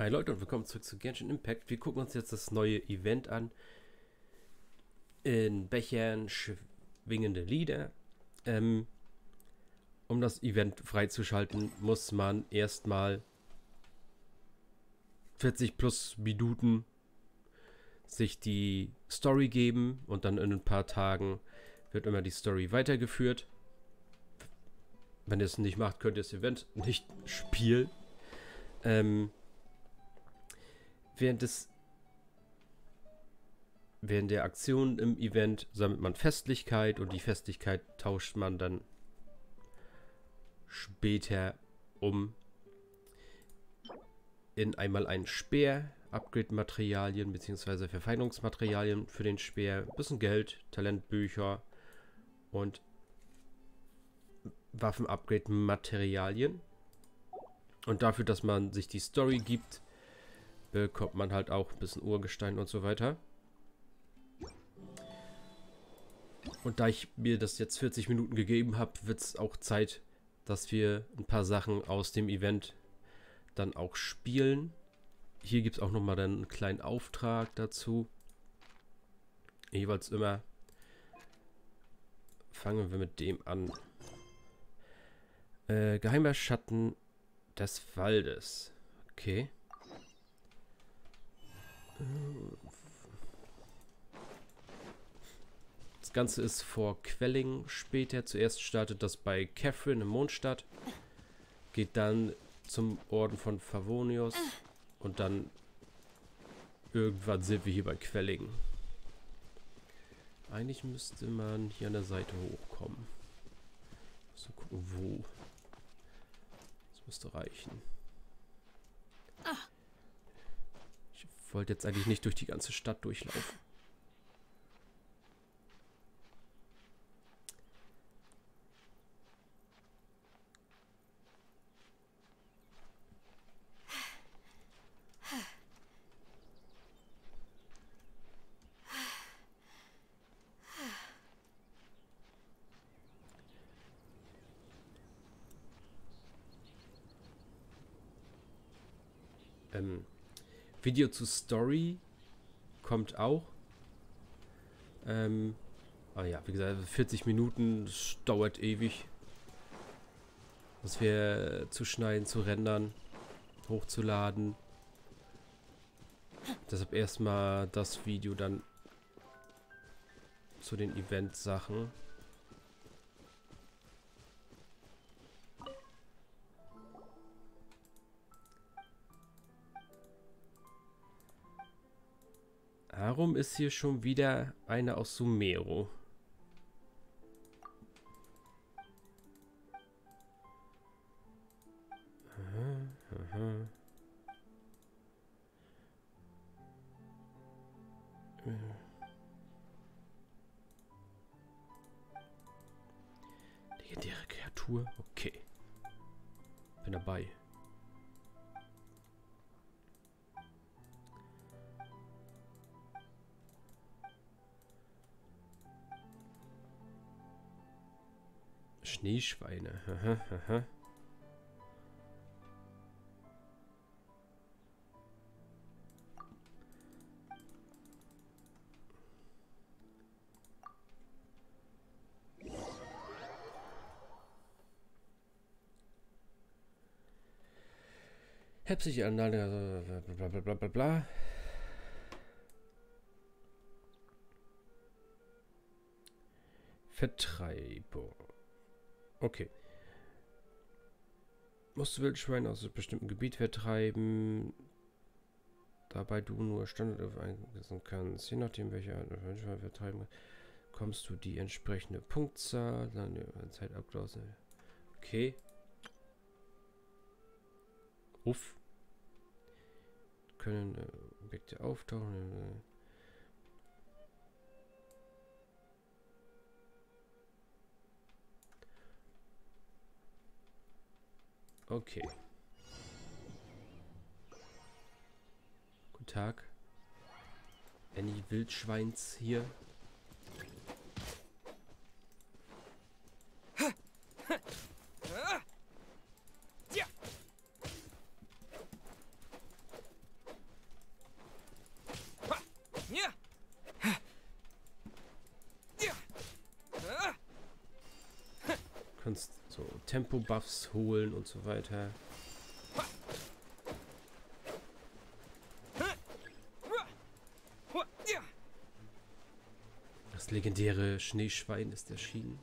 Hi Leute und willkommen zurück zu Genshin Impact. Wir gucken uns jetzt das neue Event an. In Bechern schwingende Lieder. Ähm, um das Event freizuschalten, muss man erstmal 40 plus Minuten sich die Story geben und dann in ein paar Tagen wird immer die Story weitergeführt. Wenn ihr es nicht macht, könnt ihr das Event nicht spielen. Ähm, während des während der Aktion im Event sammelt man Festlichkeit und die Festlichkeit tauscht man dann später um in einmal einen Speer, Upgrade-Materialien bzw. Verfeinerungsmaterialien für den Speer, bisschen Geld, Talentbücher und Waffen-Upgrade-Materialien. Und dafür, dass man sich die Story gibt, bekommt man halt auch ein bisschen Urgestein und so weiter. Und da ich mir das jetzt 40 Minuten gegeben habe, wird es auch Zeit, dass wir ein paar Sachen aus dem Event dann auch spielen. Hier gibt es auch nochmal einen kleinen Auftrag dazu. Jeweils immer fangen wir mit dem an. Äh, geheimer Schatten des Waldes. Okay. Das Ganze ist vor Quelling später. Zuerst startet das bei Catherine in Mondstadt. Geht dann zum Orden von Favonius. Und dann irgendwann sind wir hier bei Quelling. Eigentlich müsste man hier an der Seite hochkommen. So gucken, wo. Das müsste reichen. Wollte jetzt eigentlich nicht durch die ganze Stadt durchlaufen. Ähm, Video zu Story kommt auch. Ähm, aber ja, wie gesagt, 40 Minuten, dauert ewig. Das wäre zu schneiden, zu rendern, hochzuladen. Deshalb erstmal das Video dann zu den Event-Sachen. Warum ist hier schon wieder eine aus Sumero? Schneeschweine. Aha, aha. Hepsische Anlage, bla bla bla bla bla. Vertreibung. Okay. Musst du Wildschweine aus einem bestimmten Gebiet vertreiben, dabei du nur Standard einsetzen kannst. Je nachdem, welche Art von Wildschwein vertreiben kommst du die entsprechende Punktzahl, dann Zeit abgelaufen. Okay. Uff. Können äh, Objekte auftauchen. Okay. Guten Tag. Any Wildschweins hier? Tempo-Buffs holen und so weiter. Das legendäre Schneeschwein ist erschienen.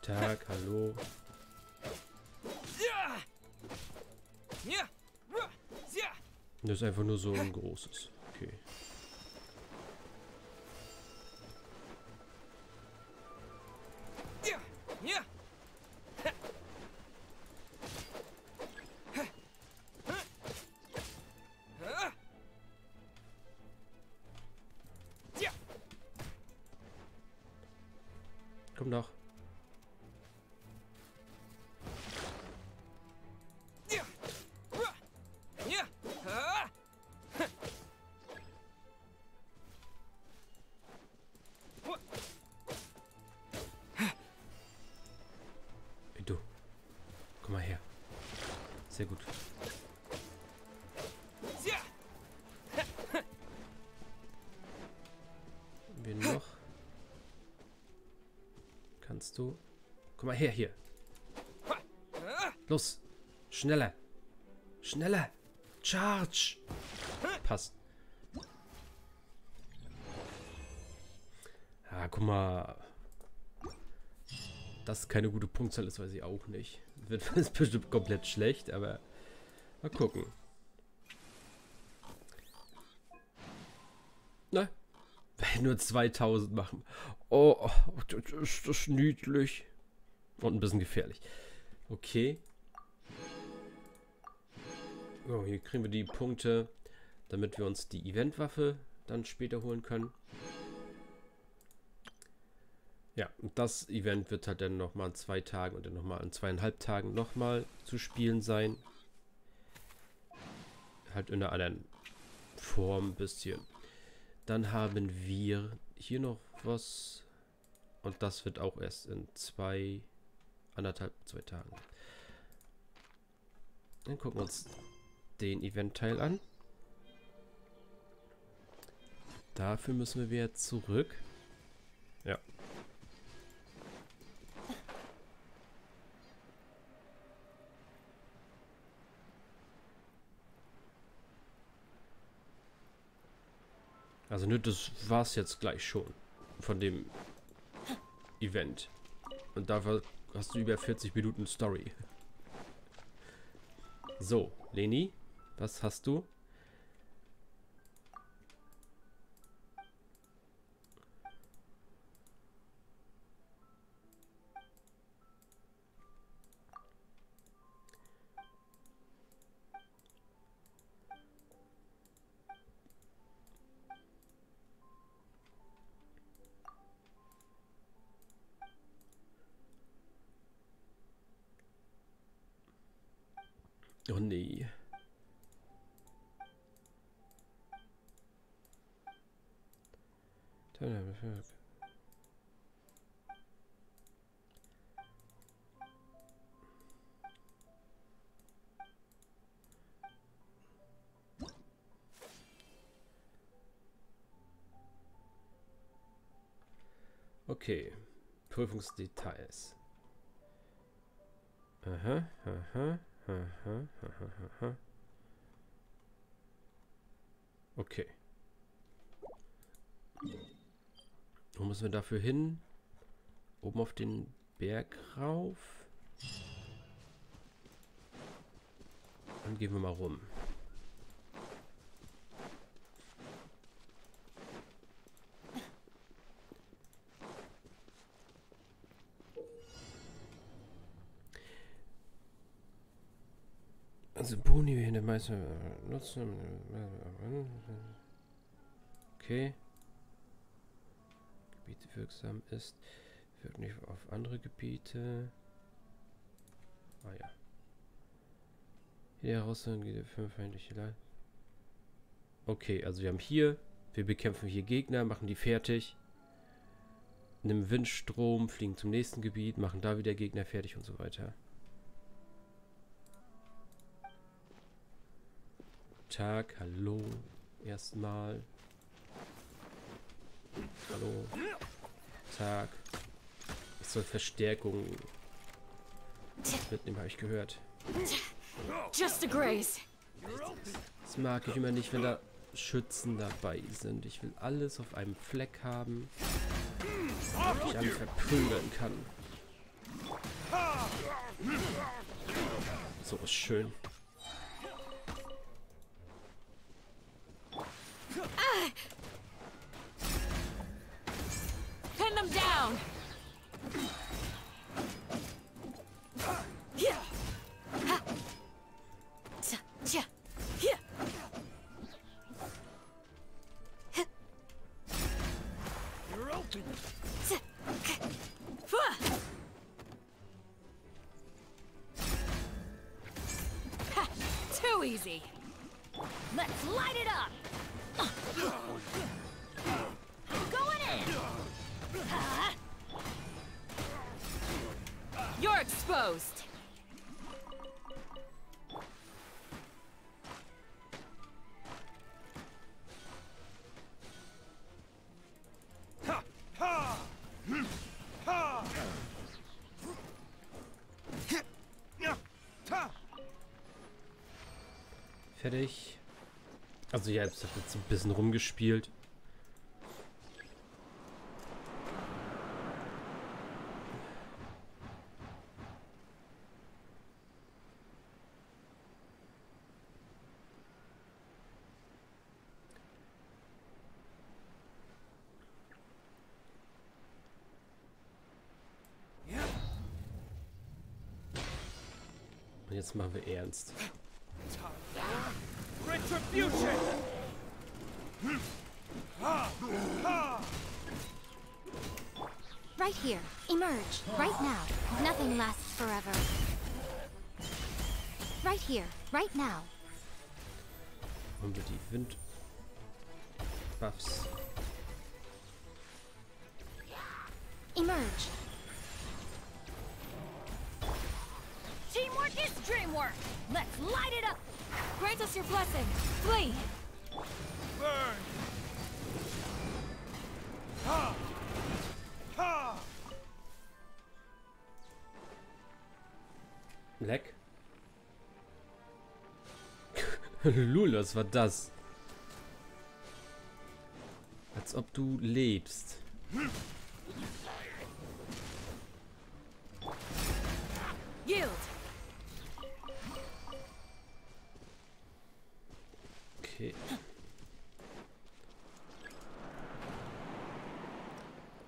Tag, hallo. Ist einfach nur so ein großes. Okay. Komm doch. Kannst du? Komm mal her hier. Los. Schneller. Schneller. Charge. Passt. Ja, guck mal. Dass keine gute Punktzahl ist, weiß ich auch nicht. Wird bestimmt komplett schlecht, aber mal gucken. Na, nur 2000 machen. Oh, das ist das niedlich. Und ein bisschen gefährlich. Okay. So, hier kriegen wir die Punkte, damit wir uns die Eventwaffe dann später holen können. Ja, und das Event wird halt dann nochmal in zwei Tagen und dann nochmal in zweieinhalb Tagen nochmal zu spielen sein. Halt in einer anderen Form ein bisschen. Dann haben wir hier noch was. Und das wird auch erst in zwei, anderthalb, zwei Tagen. Dann gucken wir uns den Event-Teil an. Dafür müssen wir wieder zurück. Also, ne, das war's jetzt gleich schon von dem Event. Und dafür hast du über 40 Minuten Story. So, Leni, was hast du? Oh nee. Okay. Prüfungsdetails. Aha, aha. Okay. Wo müssen wir dafür hin? Oben auf den Berg rauf. Dann gehen wir mal rum. Also Boni in der meisten nutzen. Okay. Gebiete wirksam ist. Wirkt nicht auf andere Gebiete. Ah ja. Hier heraus geht fünf feindliche Leid. Okay, also wir haben hier, wir bekämpfen hier Gegner, machen die fertig. Nehmen Windstrom, fliegen zum nächsten Gebiet, machen da wieder Gegner fertig und so weiter. Tag, hallo. Erstmal. Hallo. Tag. Ich soll Verstärkung mitnehmen, habe ich gehört. Just a grace. Das mag ich immer nicht, wenn da Schützen dabei sind. Ich will alles auf einem Fleck haben, damit ich alle verprügeln kann. So ist schön. Pin them down. Exposed. Fertig. Also ich habe jetzt ein bisschen rumgespielt. Jetzt machen wir ernst. Retribution! Right here. Emerge. Right now. Nothing lasts forever. Right here. Right now. Haben wir die Wind Buffs. Emerge. Teamwork is dreamwork. Let's light it up. Grant us your blessing. Flee. Burn! Ha! Ha! Leck. Lul, was war das? Als ob du lebst. Yield.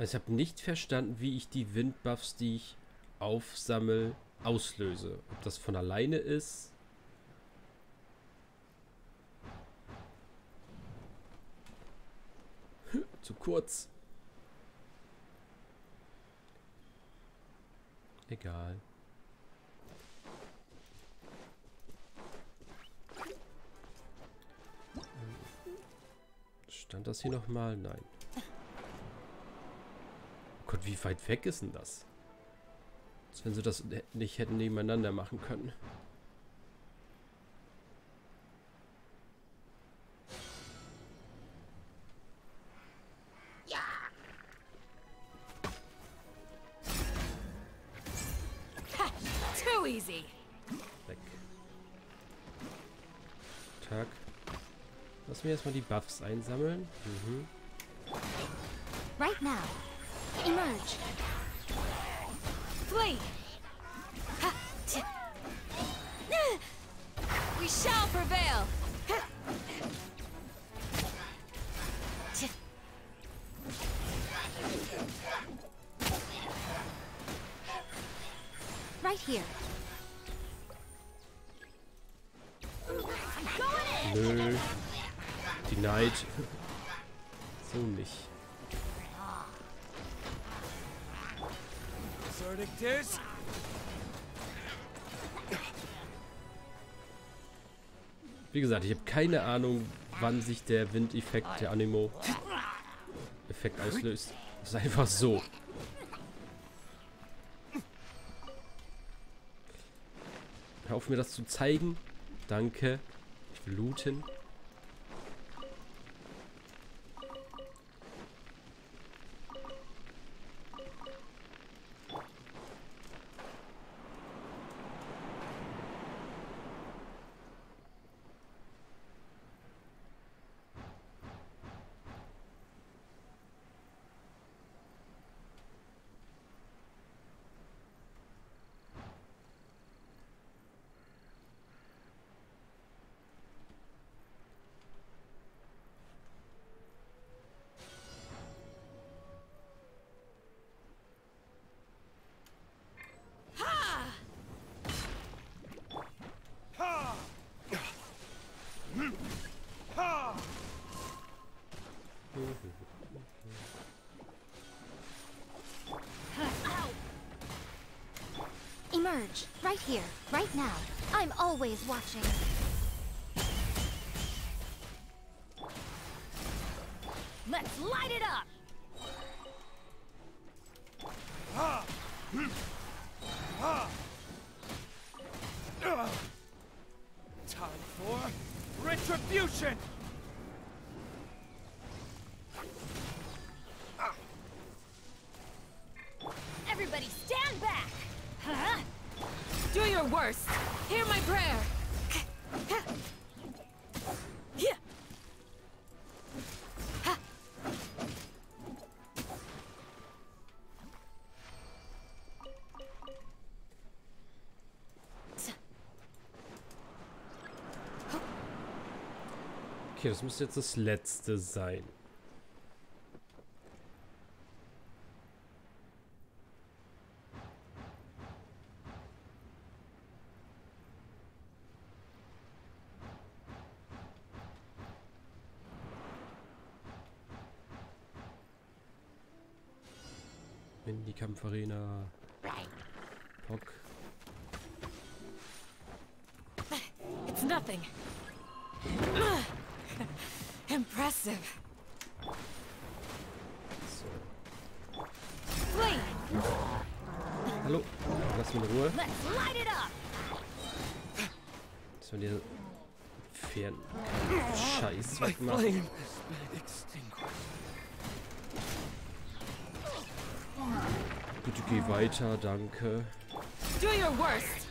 Also ich habe nicht verstanden, wie ich die Windbuffs, die ich aufsammel, auslöse. Ob das von alleine ist. Zu kurz. Egal. Stand das hier nochmal? Nein. Gott, wie weit weg ist denn das? Als wenn sie das nicht hätten nebeneinander machen können. Ha. Too easy. Weg. Tag. Lass mir erstmal die Buffs einsammeln. Mhm. Right now. Emerge. Flee. We shall prevail. Right here. Nö. Denied. So nicht. Verdict is Wie gesagt, ich habe keine Ahnung, wann sich der Windeffekt, der Animo-Effekt auslöst. Das ist einfach so. Hör auf mir das zu zeigen. Danke. Ich looten. Right here. Right now. I'm always watching. Let's light it up! Time for retribution! Worst. Hear my prayer. Okay, das müsste jetzt das letzte sein. In die Kampfarena. Pock. It's nothing. Impressive. So. Hallo, lass mich in Ruhe. Dass man dir Pferden Scheiß My Bitte geh weiter, danke. Do your worst.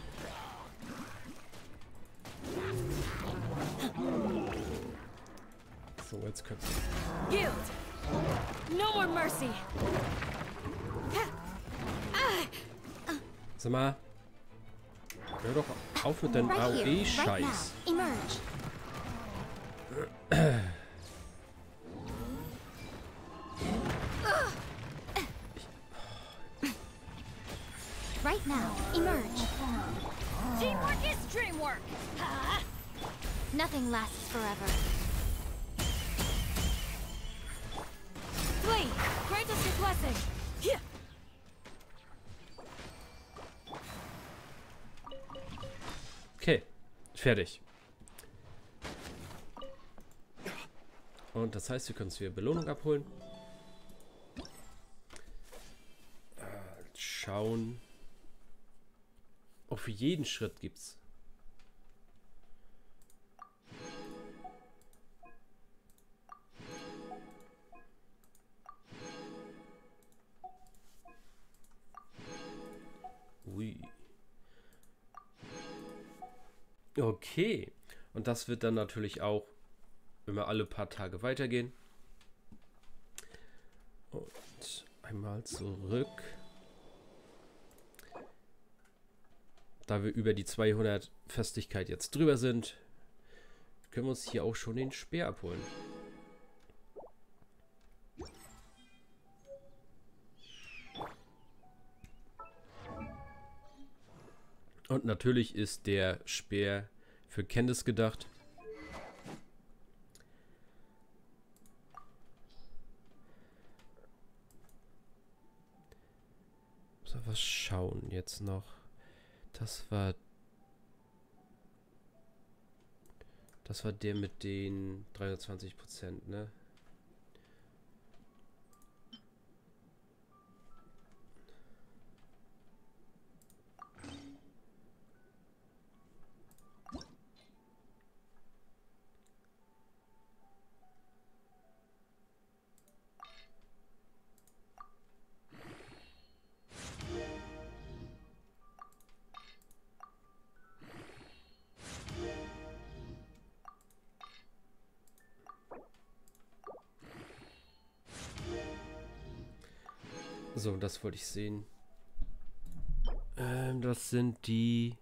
So, jetzt könnte Yield. No more mercy. Sag mal. Hör doch auf mit deinem. AOE-Scheiß. Right fertig. Und das heißt, wir können uns wieder Belohnung abholen. Äh, Schauen. Auch für jeden Schritt gibt's. Okay. Und das wird dann natürlich auch immer alle paar Tage weitergehen. Und einmal zurück. Da wir über die 200 Festigkeit jetzt drüber sind, können wir uns hier auch schon den Speer abholen. Und natürlich ist der Speer für Candice gedacht. So, was schauen jetzt noch? Das war. Das war der mit den 320 Prozent, ne? So, das wollte ich sehen. Ähm, das sind die.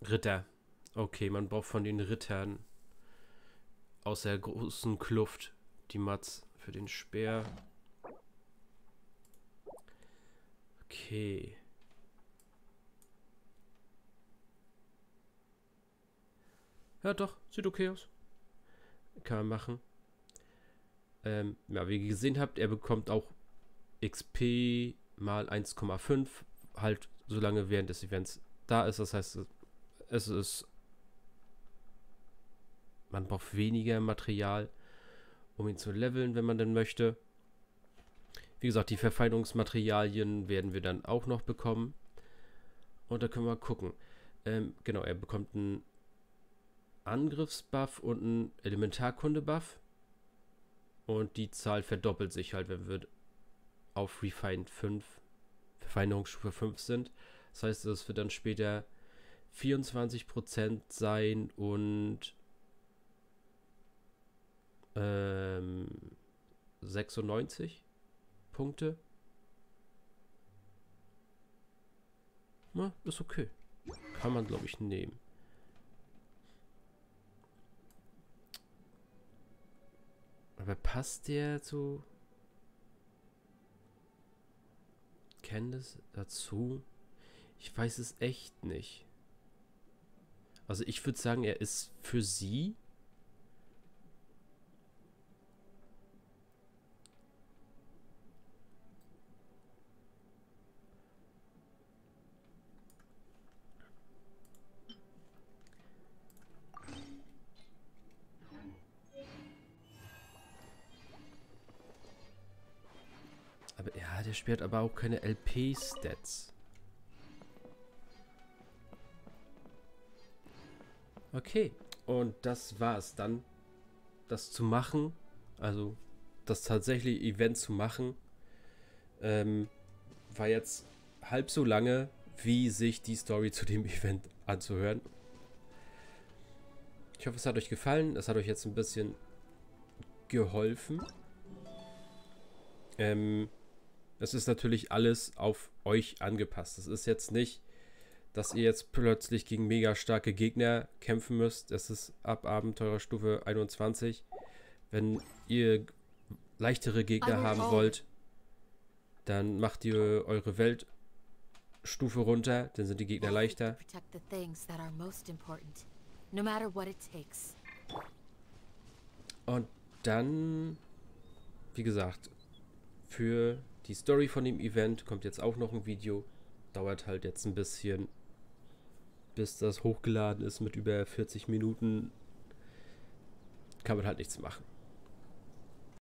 Ritter. Okay, man braucht von den Rittern aus der großen Kluft die Mats für den Speer. Okay. Ja, doch, sieht okay aus. Kann man machen. Ähm, ja, wie ihr gesehen habt, er bekommt auch XP mal 1,5, halt so lange während des Events da ist. Das heißt, es ist. Man braucht weniger Material, um ihn zu leveln, wenn man denn möchte. Wie gesagt, die Verfeinerungsmaterialien werden wir dann auch noch bekommen. Und da können wir gucken. Ähm, genau, er bekommt einen Angriffsbuff und einen Elementarkunde-Buff. Und die Zahl verdoppelt sich halt, wenn wir auf Refined 5, Verfeinerungsstufe 5 sind. Das heißt, es wird dann später 24% sein und ähm, 96 Punkte. Na, ist okay. Kann man, glaube ich, nehmen. Aber passt der zu Candice dazu? Ich weiß es echt nicht. Also ich würde sagen, er ist für sie Der spielt aber auch keine LP-Stats. Okay, und das war es dann, das zu machen, also das tatsächliche Event zu machen, ähm, war jetzt halb so lange, wie sich die Story zu dem Event anzuhören. Ich hoffe, es hat euch gefallen. Es hat euch jetzt ein bisschen geholfen. Ähm, es ist natürlich alles auf euch angepasst. Es ist jetzt nicht dass ihr jetzt plötzlich gegen mega starke Gegner kämpfen müsst. Es ist ab Abenteurerstufe 21. Wenn ihr leichtere Gegner haben wollt, dann macht ihr eure Weltstufe runter, dann sind die Gegner leichter. Und dann, wie gesagt, für die Story von dem Event kommt jetzt auch noch ein Video. Dauert halt jetzt ein bisschen bis das hochgeladen ist mit über 40 Minuten, kann man halt nichts machen.